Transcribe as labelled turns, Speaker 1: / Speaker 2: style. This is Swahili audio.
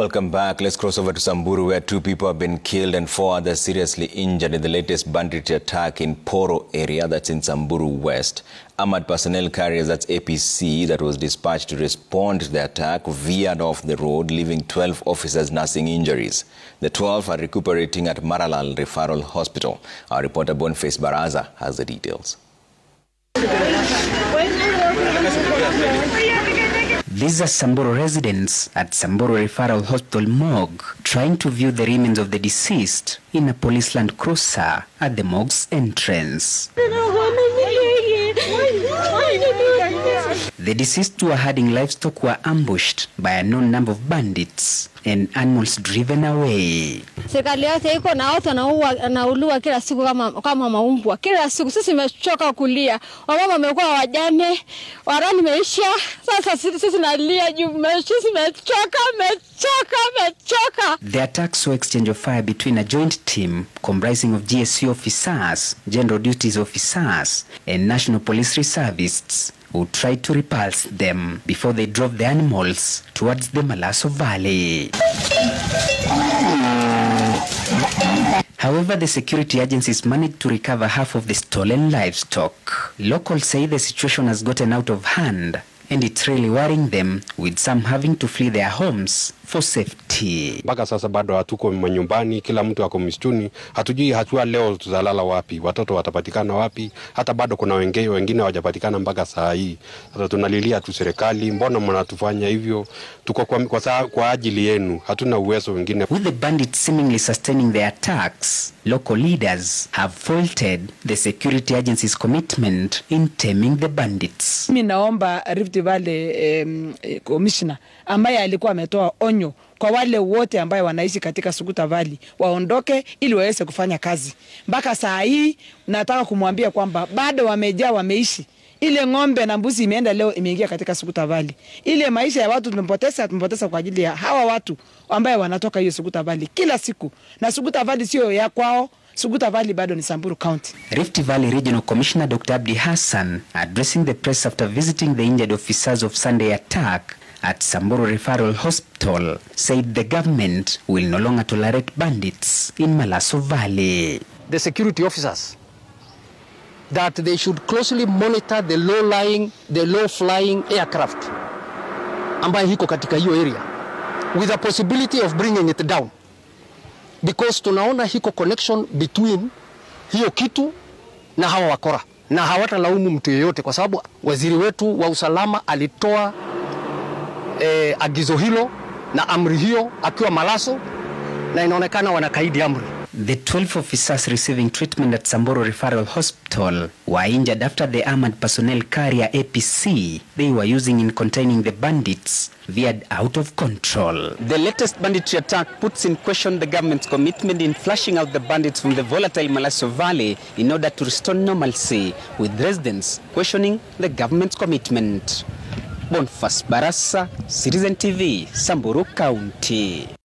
Speaker 1: Welcome back. Let's cross over to Samburu where two people have been killed and four others seriously injured in the latest bandit attack in Poro area that's in Samburu West. Armored personnel carriers, that's APC, that was dispatched to respond to the attack veered off the road, leaving 12 officers nursing injuries. The 12 are recuperating at Maralal Referral Hospital. Our reporter Boniface Baraza has the details.
Speaker 2: These are Samburu residents at Samburu Referral Hospital morgue trying to view the remains of the deceased in a police land cruiser at the morgue's entrance. The deceased who were herding livestock were ambushed by a known number of bandits and animals driven away.
Speaker 3: Serikali yote iko na watu wanaua anauliwa kila siku kama, kama maumbwa kila siku. Sisi tumechoka kulia, wamama wamekuwa wajane, warani meisha. Sasa sisi, sisi nalia juu sisi mechoka, mechoka, mechoka.
Speaker 2: The attacks saw exchange of fire between a joint team comprising of GSU officers, general duties officers, and national police reservists who tried to repulse them before they drove the animals towards the Malaso Valley. However, the security agencies managed to recover half of the stolen livestock. Locals say the situation has gotten out of hand and it's really worrying them, with some having to flee their homes for safety.
Speaker 4: Mpaka sasa bado hatuko manyumbani, kila mtu ako msituni. Hatujui hatua leo tutalala wapi, watoto watapatikana wapi. Hata bado kuna wengine wengine hawajapatikana mpaka saa hii. Sasa tunalilia tu serikali, mbona mnatufanya hivyo? Tuko kwa, kwa, saa, kwa ajili yenu, hatuna uwezo wengine.
Speaker 2: With the bandits seemingly sustaining their attacks, local leaders have faulted the security agency's commitment in taming the bandits.
Speaker 5: Mimi naomba Rift Valley eh, commissioner ambaye alikuwa ametoa onyo kwa wale wote ambaye wanaishi katika Suguta Valley waondoke ili waweze kufanya kazi. Mpaka saa hii nataka kumwambia kwamba bado wamejaa, wameishi ile ng'ombe na mbuzi imeenda leo imeingia katika Suguta Valley. Ile maisha ya watu tumepoteza, tumepoteza kwa ajili ya hawa watu ambaye wanatoka hiyo Suguta Valley kila siku, na Suguta Valley sio ya kwao. Suguta Valley bado ni Samburu County.
Speaker 2: Rift Valley Regional Commissioner Dr. Abdi Hassan, addressing the press after visiting the injured officers of Sunday attack at Samburu Referral Hospital, said the government will no longer tolerate bandits in Malaso Valley.
Speaker 6: The security officers that they should closely monitor the low-lying, the low-flying aircraft ambayo hiko katika hiyo area with a possibility of bringing it down because tunaona hiko connection between hiyo kitu na hawa wakora, na hawatalaumu mtu yeyote, kwa sababu waziri wetu wa usalama alitoa eh, agizo hilo na amri hiyo akiwa Malaso, na inaonekana wanakaidi amri.
Speaker 2: The 12 officers receiving treatment at Samburu Referral Hospital were injured after the armored personnel carrier APC they were using in containing the bandits veered out of control.
Speaker 7: The latest banditry attack puts in question the government's commitment in flushing out the bandits from the volatile Malaso Valley in order to restore normalcy, with residents questioning the government's commitment. Bonfas Barasa, Citizen TV, Samburu County.